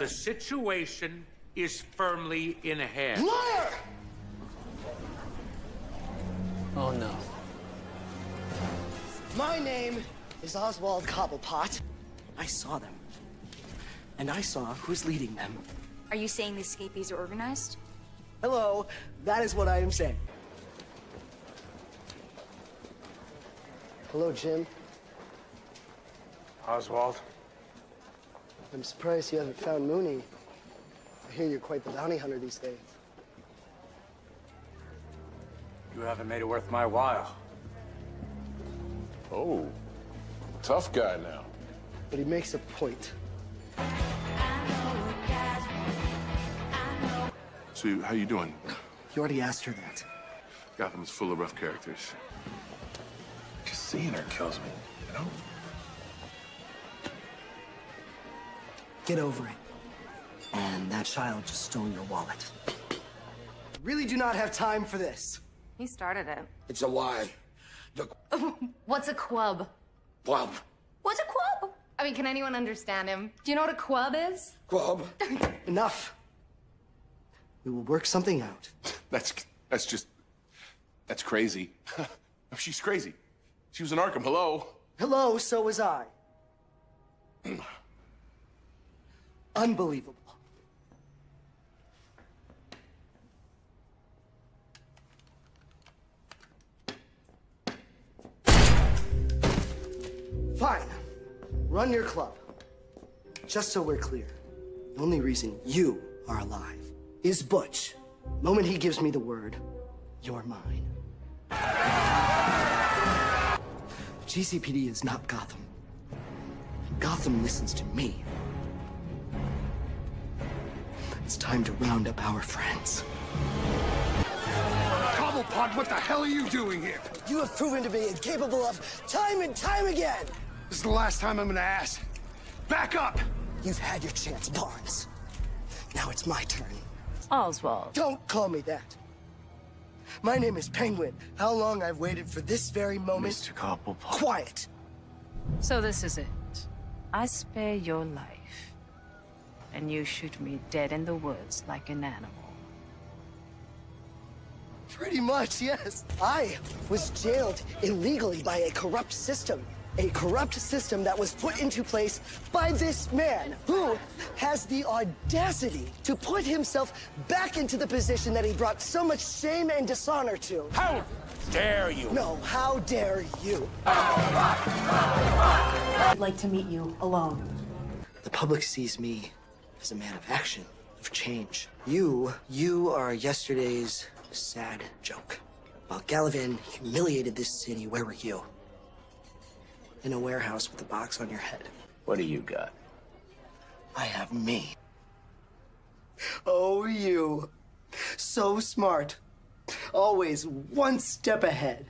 The situation is firmly in hand. Liar! Oh no. My name is Oswald Cobblepot. I saw them. And I saw who's leading them. Are you saying the escapees are organized? Hello, that is what I am saying. Hello, Jim. Oswald? I'm surprised you haven't found Mooney. I hear you're quite the bounty hunter these days. You haven't made it worth my while. Oh, tough guy now. But he makes a point. So, how you doing? You already asked her that. Gotham's full of rough characters. Just seeing her kills me, you know? Get over it. And that child just stole your wallet. I Really do not have time for this. He started it. It's a lie. The What's a quub? club. What's a quub? I mean, can anyone understand him? Do you know what a quub is? Club. Enough. We will work something out. That's that's just that's crazy. She's crazy. She was in Arkham. Hello. Hello, so was I. Unbelievable. Fine. Run your club. Just so we're clear, the only reason you are alive is Butch. Moment he gives me the word, you're mine. GCPD is not Gotham. Gotham listens to me. It's time to round up our friends. Cobblepot, what the hell are you doing here? You have proven to be incapable of time and time again. This is the last time I'm gonna ask. Back up! You've had your chance, Barnes. Now it's my turn. Oswald. Don't call me that. My name is Penguin. How long I've waited for this very moment? Mr. Cobblepot. Quiet. So this is it. I spare your life. And you shoot me dead in the woods like an animal. Pretty much, yes. I was jailed illegally by a corrupt system. A corrupt system that was put into place by this man who has the audacity to put himself back into the position that he brought so much shame and dishonor to. How dare you? No, how dare you? I'd like to meet you alone. The public sees me as a man of action, of change. You, you are yesterday's sad joke. While Galavan humiliated this city, where were you? In a warehouse with a box on your head. What do you got? I have me. Oh, you. So smart. Always one step ahead.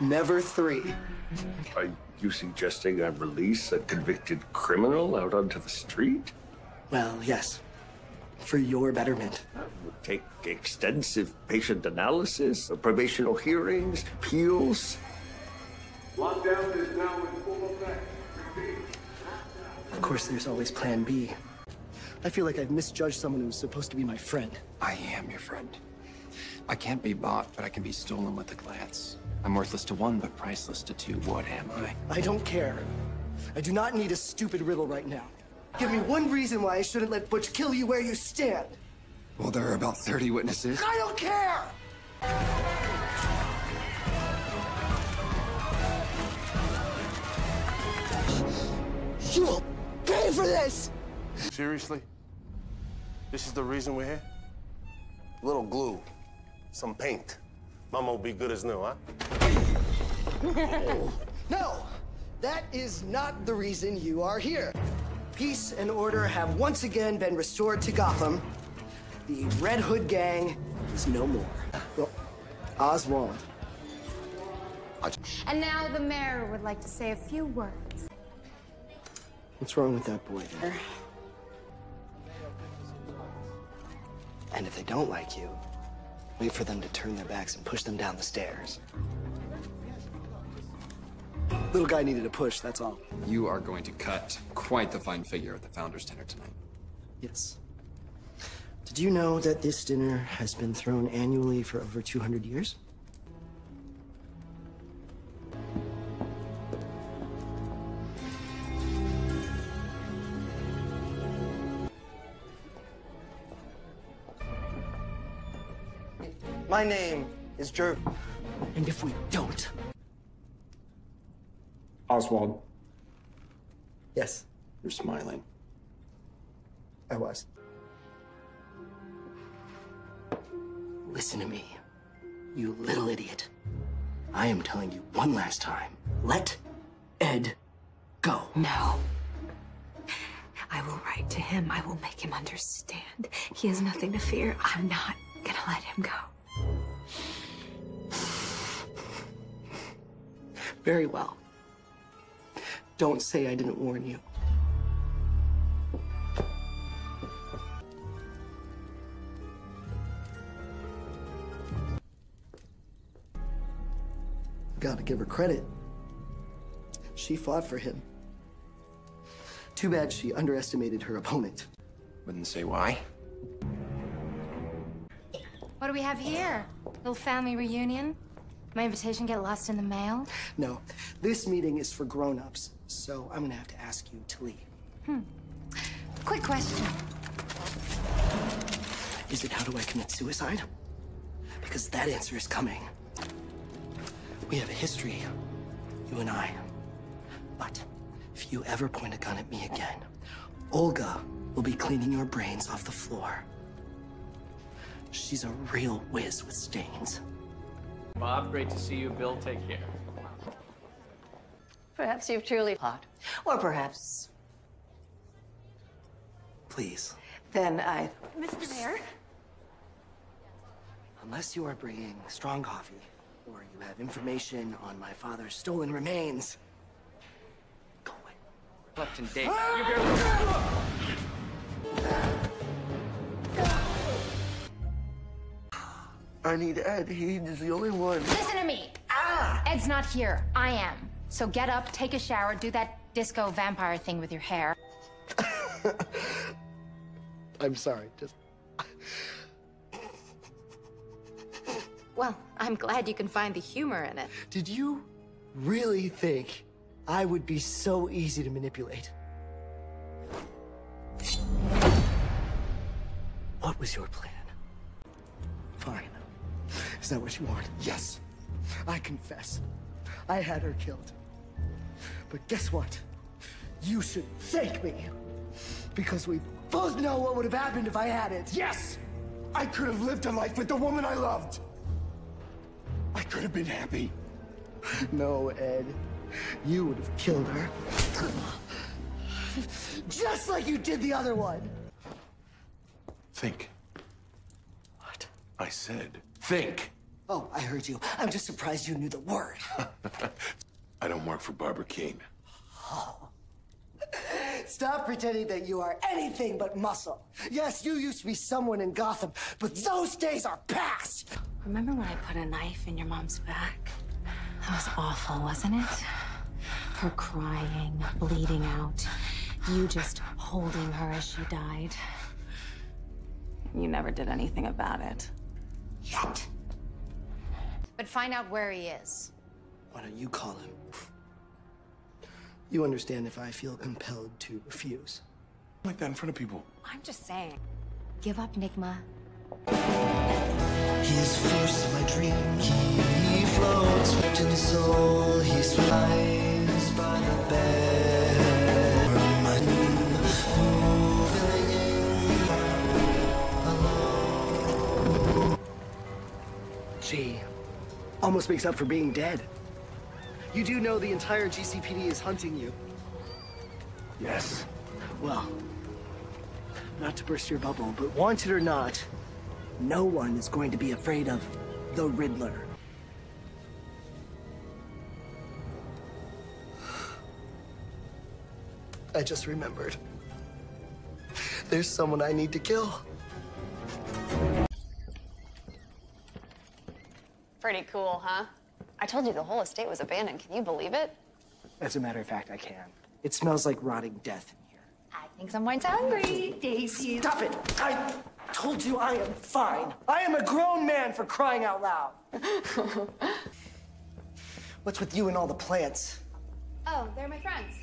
Never three. Are you suggesting I release a convicted criminal out onto the street? Well, yes. For your betterment. Would take extensive patient analysis, probational hearings, appeals. Lockdown is now in full effect. Of course, there's always plan B. I feel like I've misjudged someone who's supposed to be my friend. I am your friend. I can't be bought, but I can be stolen with a glance. I'm worthless to one, but priceless to two. What am I? I don't care. I do not need a stupid riddle right now. Give me one reason why I shouldn't let Butch kill you where you stand. Well, there are about 30 witnesses. I don't care! You will pay for this! Seriously? This is the reason we're here? A little glue, some paint. Mama will be good as new, huh? No, that is not the reason you are here. Peace and order have once again been restored to Gotham. The Red Hood Gang is no more. Well, Oswald. And now the mayor would like to say a few words. What's wrong with that boy there? And if they don't like you, wait for them to turn their backs and push them down the stairs. Little guy needed a push, that's all. You are going to cut quite the fine figure at the Founders Dinner tonight. Yes. Did you know that this dinner has been thrown annually for over 200 years? My name is Jerv. And if we don't... Oswald, Yes, you're smiling. I was. Listen to me, you little idiot. I am telling you one last time. Let Ed go. No. I will write to him. I will make him understand. He has nothing to fear. I'm not gonna let him go. Very well. Don't say I didn't warn you. Gotta give her credit. She fought for him. Too bad she underestimated her opponent. Wouldn't say why. What do we have here? Little family reunion? My invitation get lost in the mail? No, this meeting is for grown-ups, so I'm gonna have to ask you to leave. Hmm. Quick question. Is it how do I commit suicide? Because that answer is coming. We have a history, you and I. But if you ever point a gun at me again, Olga will be cleaning your brains off the floor. She's a real whiz with stains. Bob, great to see you. Bill, take care. Perhaps you've truly plot. Or perhaps. Please, Then I. Mr. Mayor? unless you are bringing strong coffee, or you have information on my father's stolen remains, go ahead. Clifton Dave. I need Ed. He's the only one. Listen to me! Ah! Ed's not here. I am. So get up, take a shower, do that disco vampire thing with your hair. I'm sorry. Just Well, I'm glad you can find the humor in it. did you really think I would be so easy to manipulate? What was your plan? Is that what you want? Yes. I confess. I had her killed. But guess what? You should thank me. Because we both know what would have happened if I had it. Yes! I could have lived a life with the woman I loved. I could have been happy. No, Ed. You would have killed her. Just like you did the other one. Think. What? I said, think. Oh, I heard you. I'm just surprised you knew the word. I don't work for Barbara Kean. Stop pretending that you are anything but muscle. Yes, you used to be someone in Gotham, but those days are past. Remember when I put a knife in your mom's back? That was awful, wasn't it? Her crying, bleeding out. You just holding her as she died. You never did anything about it. Yet. But find out where he is. Why don't you call him? You understand if I feel compelled to refuse. Like that in front of people. I'm just saying. Give up, Nygma. He is fierce in my dream. He floats in the soul. He flies almost makes up for being dead. You do know the entire GCPD is hunting you. Yes. Well, not to burst your bubble, but wanted or not, no one is going to be afraid of the Riddler. I just remembered. There's someone I need to kill. Pretty cool, huh? I told you the whole estate was abandoned. Can you believe it? As a matter of fact, I can. It smells like rotting death in here. I think someone's hungry. Daisy. Stop it! I told you I am fine. I am a grown man for crying out loud. What's with you and all the plants? Oh, they're my friends.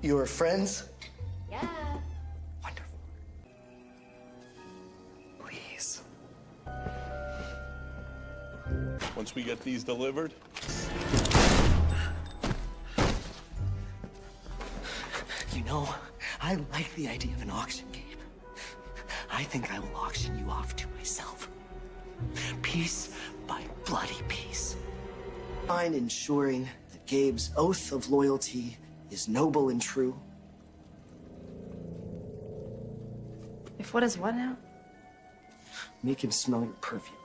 Your friends? Yeah. Once we get these delivered, You know, I like the idea of an auction game. I think I will auction you off to myself. Piece by bloody piece. Mind ensuring that Gabe's oath of loyalty is noble and true. If what is what now? Make him smell your perfume.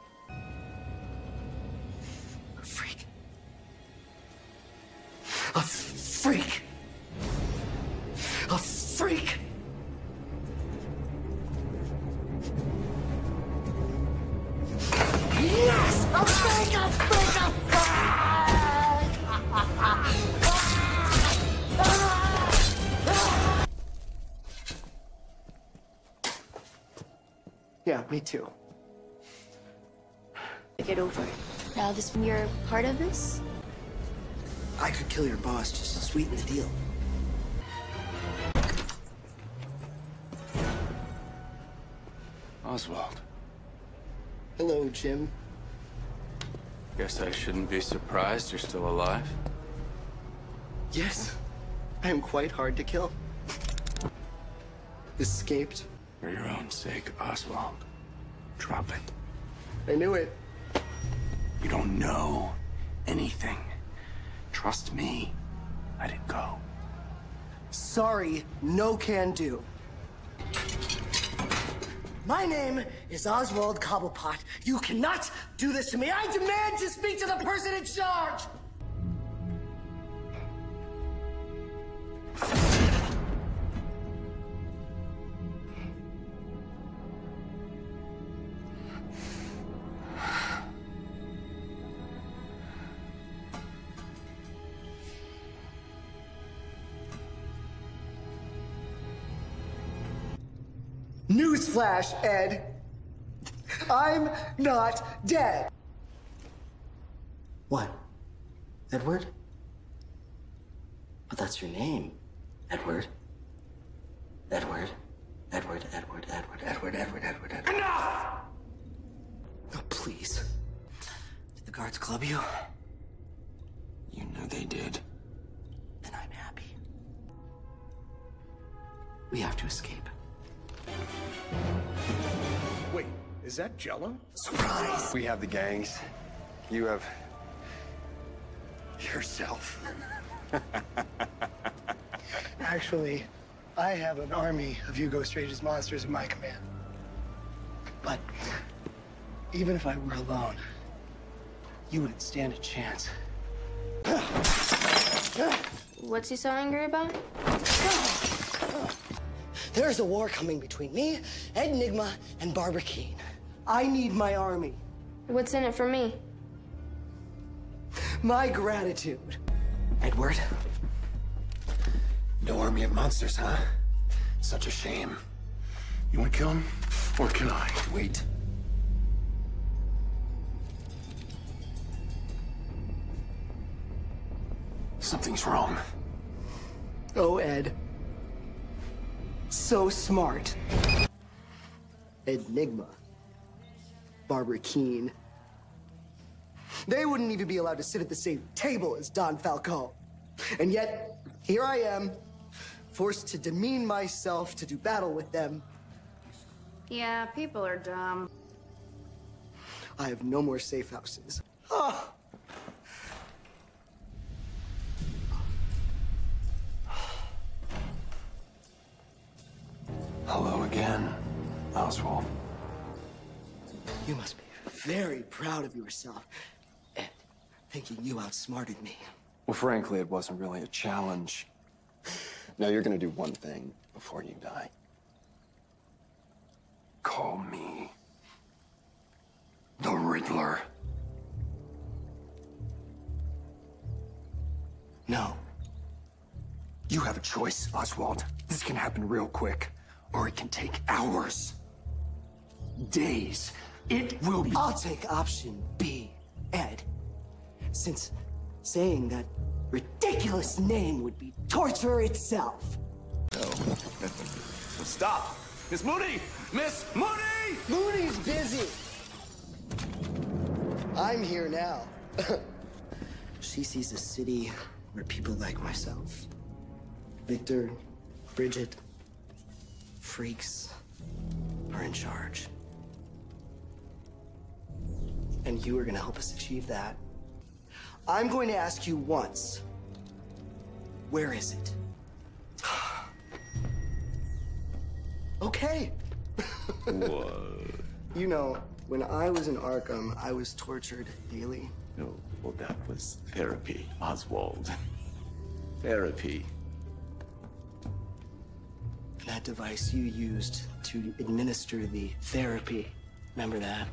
Yeah, me too. Get over it. Now this you're part of this? I could kill your boss just to sweeten the deal. Oswald. Hello, Jim. Guess I shouldn't be surprised you're still alive. Yes, I am quite hard to kill. Escaped. For your own sake, Oswald. Drop it. I knew it. You don't know anything. Trust me. Let it go. Sorry, no can do. My name is Oswald Cobblepot. You cannot do this to me. I demand to speak to the person in charge. Newsflash, Ed. I'm not dead. What? Edward? But that's your name. Edward. Edward. Edward, Edward, Edward, Edward, Edward, Edward, Edward. Enough! Oh, please. Did the guards club you? You know they did. Then I'm happy. We have to escape. Is that Jello? Surprise! We have the gangs. You have yourself. Actually, I have an army of Hugo Strange's monsters in my command. But even if I were alone, you wouldn't stand a chance. What's he so angry about? There's a war coming between me, Ed Nygma, and Barbara Kean. I need my army. What's in it for me? My gratitude. Edward? No army of monsters, huh? Such a shame. you want to kill him? Or can I? Wait. Something's wrong. Oh, Ed. So smart. Ed Nygma. Barbara Kean. They wouldn't even be allowed to sit at the same table as Don Falco. And yet, here I am, forced to demean myself to do battle with them. Yeah, people are dumb. I have no more safe houses. Ah. Hello again, Oswald. You must be very proud of yourself, Ed, thinking you outsmarted me. Well, frankly, it wasn't really a challenge. Now you're gonna do one thing before you die. Call me the Riddler. No. You have a choice, Oswald. This can happen real quick, or it can take hours. Days. It will be. I'll take option B, Ed. Since saying that ridiculous name would be torture itself. No. Stop! Miss Mooney! Miss Mooney! Mooney's busy. I'm here now. she sees a city where people like myself, Victor, Bridget, freaks, are in charge. And you are going to help us achieve that. I'm going to ask you once where is it? okay. You know, when I was in Arkham, I was tortured daily. No, well, that was therapy, Oswald. therapy. That device you used to administer the therapy, remember that?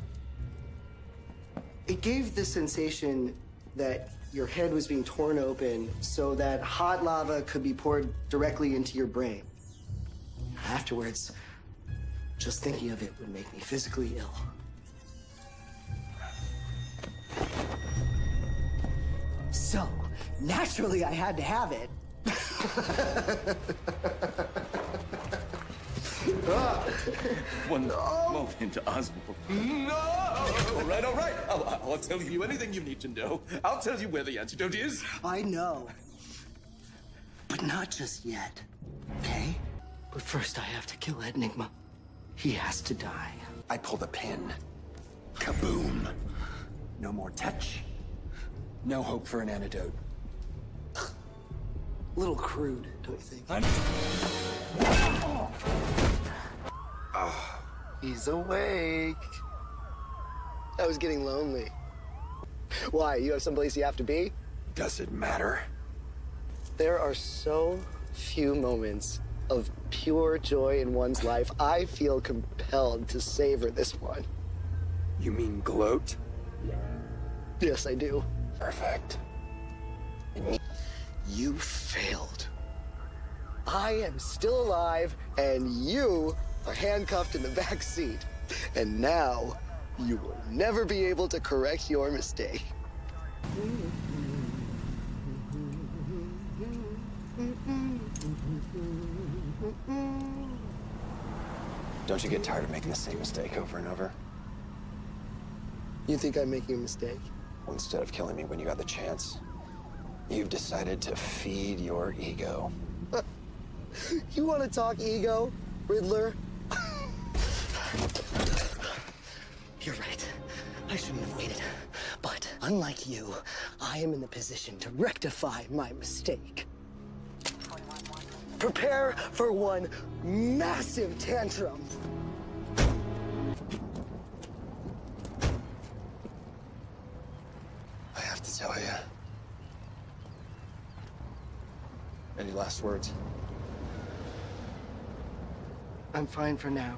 It gave the sensation that your head was being torn open so that hot lava could be poured directly into your brain. Afterwards, just thinking of it would make me physically ill. So, naturally, I had to have it. One moment, to Oswald. No! All right, all right. I'll, I'll tell you anything you need to know. I'll tell you where the antidote is. I know. But not just yet, okay? But first, I have to kill Enigma. He has to die. I pull the pin. Kaboom. No more touch. No hope for an antidote. A little crude, don't you think? He's awake. I was getting lonely. Why? You have someplace you have to be? Does it matter? There are so few moments of pure joy in one's life. I feel compelled to savor this one. You mean gloat? Yes, I do. Perfect. You failed. I am still alive, and you are handcuffed in the back seat. And now, you will never be able to correct your mistake. Don't you get tired of making the same mistake over and over? You think I'm making a mistake? Well, instead of killing me when you got the chance, you've decided to feed your ego. You want to talk ego, Riddler? I shouldn't have waited. But unlike you, I am in the position to rectify my mistake. Prepare for one massive tantrum. I have to tell you. Any last words? I'm fine for now.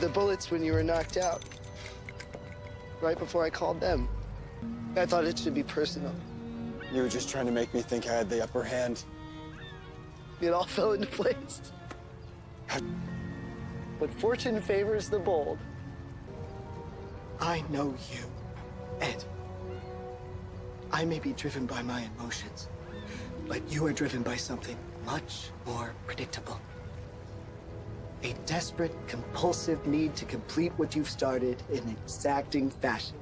The bullets when you were knocked out. Right before I called them. I thought it should be personal. You were just trying to make me think I had the upper hand. It all fell into place. But fortune favors the bold. I know you, Ed. I may be driven by my emotions, but you are driven by something much more predictable. A desperate, compulsive need to complete what you've started in exacting fashion.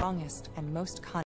Longest and most